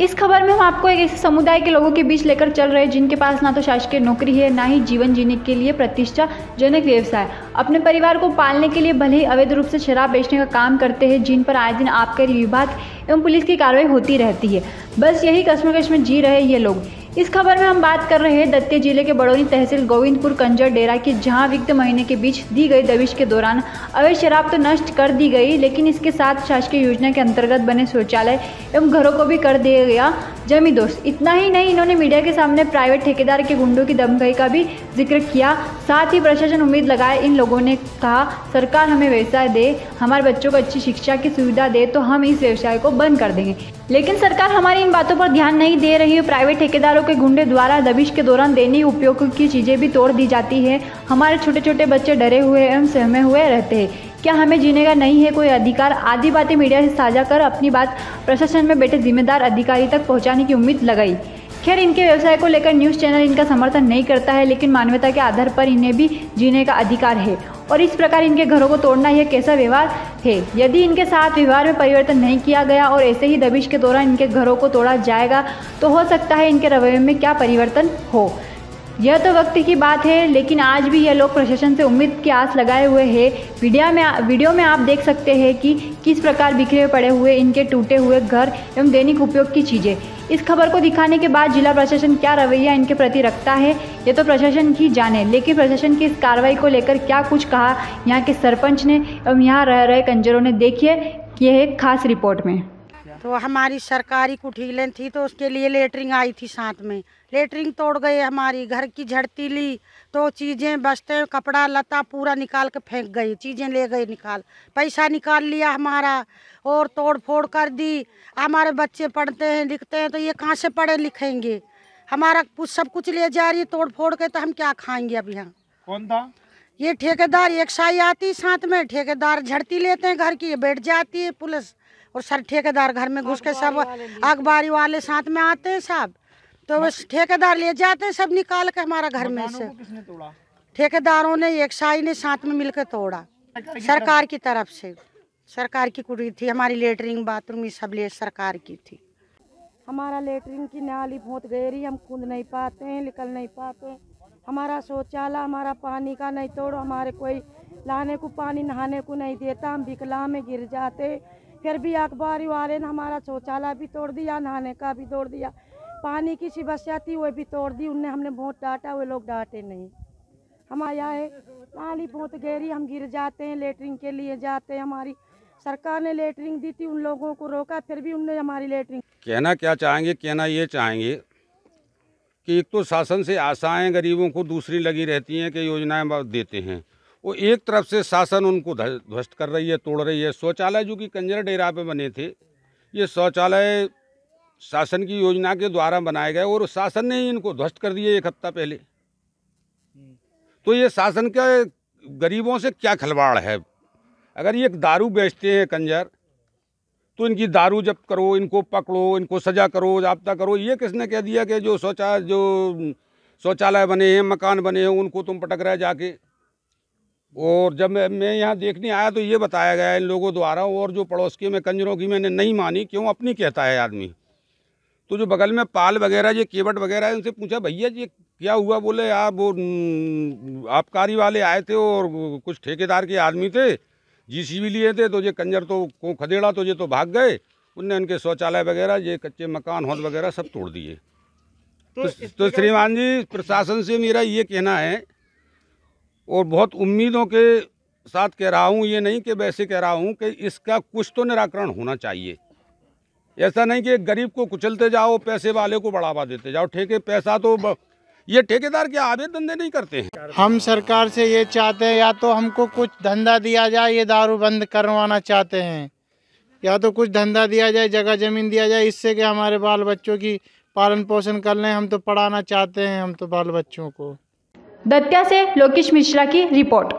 इस खबर में हम आपको एक ऐसे समुदाय के लोगों के बीच लेकर चल रहे हैं, जिनके पास ना तो शासकीय नौकरी है, ना ही जीवन जीने के लिए प्रतिष्ठाजनक व्यवसाय। अपने परिवार को पालने के लिए भले ही अवैध रूप से शराब बेचने का काम करते हैं, जिन पर आए दिन आबकारी विभाग एवं पुलिस की कार्रवाई होती रहती है। बस यही कश्मकश में जी रहे ये लोग। इस खबर में हम बात कर रहे हैं दतिया ज़िले के बड़ौनी तहसील गोविंदपुर, कंजर डेरा की, जहाँ विगत महीने के बीच दी गई दबिश के दौरान अवैध शराब तो नष्ट कर दी गई, लेकिन इसके साथ शासकीय योजना के अंतर्गत बने शौचालय एवं घरों को भी कर दिया गया जमी दोस्त। इतना ही नहीं, इन्होंने मीडिया के सामने प्राइवेट ठेकेदार के गुंडों की दमकई का भी ज़िक्र किया। साथ ही प्रशासन उम्मीद लगाए, इन लोगों ने कहा, सरकार हमें व्यवसाय दे, हमारे बच्चों को अच्छी शिक्षा की सुविधा दे तो हम इस व्यवसाय को बंद कर देंगे। लेकिन सरकार हमारी इन बातों पर ध्यान नहीं दे रही है, प्राइवेट ठेकेदारों के गुंडे द्वारा दबिश के दौरान दैनिक उपयोग की चीज़ें भी तोड़ दी जाती है। हमारे छोटे छोटे बच्चे डरे हुए एवं सहमे हुए रहते हैं। क्या हमें जीने का नहीं है कोई अधिकार? आदि बातें मीडिया से साझा कर अपनी बात प्रशासन में बैठे जिम्मेदार अधिकारी तक पहुँचाने की उम्मीद लगाई। खैर, इनके व्यवसाय को लेकर न्यूज़ चैनल इनका समर्थन नहीं करता है, लेकिन मानवता के आधार पर इन्हें भी जीने का अधिकार है। और इस प्रकार इनके घरों को तोड़ना यह कैसा व्यवहार है? यदि इनके साथ व्यवहार में परिवर्तन नहीं किया गया और ऐसे ही दबिश के दौरान इनके घरों को तोड़ा जाएगा तो हो सकता है इनके रवैये में क्या परिवर्तन हो। यह तो वक्त की बात है, लेकिन आज भी यह लोग प्रशासन से उम्मीद की आस लगाए हुए हैं। वीडियो में वीडियो में आप देख सकते हैं कि किस प्रकार बिखरे पड़े हुए इनके टूटे हुए घर एवं दैनिक उपयोग की चीज़ें। इस खबर को दिखाने के बाद जिला प्रशासन क्या रवैया इनके प्रति रखता है, ये तो प्रशासन ही जाने। लेकिन प्रशासन की इस कार्रवाई को लेकर क्या कुछ कहा, यहाँ के सरपंच ने, एवं यहाँ रह रहे कंजरों ने देखिए यह एक खास रिपोर्ट में। तो हमारी सरकारी कुठीलें थी तो उसके लिए लेटरिंग आई थी साथ में। लेटरिंग तोड़ गए हमारी घर की झड़ती ली तो चीज़ें बस्ते कपड़ा लता पूरा निकाल के फेंक गई चीज़ें ले गए निकाल। पैसा निकाल लिया हमारा और तोड़ फोड़ कर दी। हमारे बच्चे पढ़ते हैं लिखते हैं तो ये कहाँ से पढ़े लिखेंगे? हमारा कुछ सब कुछ ले जा रही है तोड़ फोड़ के तो हम क्या खाएँगे अब यहाँ? कौन था? ये ठेकेदार एक साई आती साथ में ठेकेदार झड़ती लेते हैं घर की बैठ जाती है पुलिस। और सर ठेकेदार घर में घुस के सब अखबारी वाले साथ में आते हैं सब। तो बस ठेकेदार ले जाते हैं सब निकाल के हमारा घर में से। ठेकेदारों ने एक साई ने साथ में मिलकर तोड़ा। सरकार की तरफ़ से। सरकार की कुड़ी थी हमारी लेटरिंग बाथरूम ये सब ले सरकार की थी। हमारा लेटरिन की नाली बहुत गहरी हम कूद नहीं पाते हैं निकल नहीं पाते हमारा शौचालय हमारा पानी का नहीं तोड़ो हमारे कोई लाने को पानी नहाने को नहीं देता हम विकला में गिर जाते फिर भी अखबारी वाले ने हमारा शौचालय भी तोड़ दिया, नहाने का भी तोड़ दिया। पानी की समस्या थी, वो भी तोड़ दी, उनने हमने बहुत डांटा, वो लोग डांटे नहीं। हमारे यहाँ है नाली बहुत गहरी, हम गिर जाते हैं लेटरिन के लिए जाते हैं, हमारी सरकार ने लेटरिन दी थी उन लोगों को रोका, फिर भी उनने हमारी लेटरिन कहना क्या चाहेंगे, कहना ये चाहेंगे कि एक तो शासन से आशाएँ गरीबों को दूसरी लगी रहती हैं कि योजनाएँ देते हैं। वो एक तरफ़ से शासन उनको ध्व- ध्वस्त कर रही है, तोड़ रही है। शौचालय जो कि कंजर डेरा पे बने थे, ये शौचालय शासन की योजना के द्वारा बनाए गए और शासन ने ही इनको ध्वस्त कर दिए एक हफ़्ता पहले। तो ये शासन का गरीबों से क्या खिलवाड़ है? अगर ये दारू बेचते हैं कंजर तो इनकी दारू जब्त करो, इनको पकड़ो, इनको सजा करो, जाब्ता करो। ये किसने कह दिया कि जो शौचा, जो शौचालय बने हैं, मकान बने हैं, उनको तुम पटक रहे जाके? और जब मैं मैं यहाँ देखने आया तो ये बताया गया इन लोगों द्वारा और जो पड़ोस के मैं कंजरों की मैंने नहीं मानी क्यों? अपनी कहता है आदमी। तो जो बगल में पाल वगैरह ये केवट वगैरह है उनसे पूछा भैया जी क्या हुआ? बोले आप वो आबकारी वाले आए थे और कुछ ठेकेदार के आदमी थे जीसीबी लिए थे तो ये कंजर तो को खदेड़ा तो ये तो भाग गए। उनने उनके शौचालय वगैरह ये कच्चे मकान हौद वगैरह सब तोड़ दिए। तो, तो श्रीमान जी प्रशासन से मेरा ये कहना है और बहुत उम्मीदों के साथ कह रहा हूँ, ये नहीं कि वैसे कह रहा हूँ कि इसका कुछ तो निराकरण होना चाहिए। ऐसा नहीं कि गरीब को कुचलते जाओ, पैसे वाले को बढ़ावा देते जाओ। ठेके, पैसा तो. ये ठेकेदार क्या आधे धंधे नहीं करते हैं। हम सरकार से ये चाहते हैं, या तो हमको कुछ धंधा दिया जाए, ये दारू बंद करवाना चाहते हैं। या तो कुछ धंधा दिया जाए, जगह ज़मीन दिया जाए, इससे कि हमारे बाल बच्चों की पालन पोषण कर लें, हम तो पढ़ाना चाहते हैं, हम तो बाल बच्चों को। दत्या से लोकेश मिश्रा की रिपोर्ट।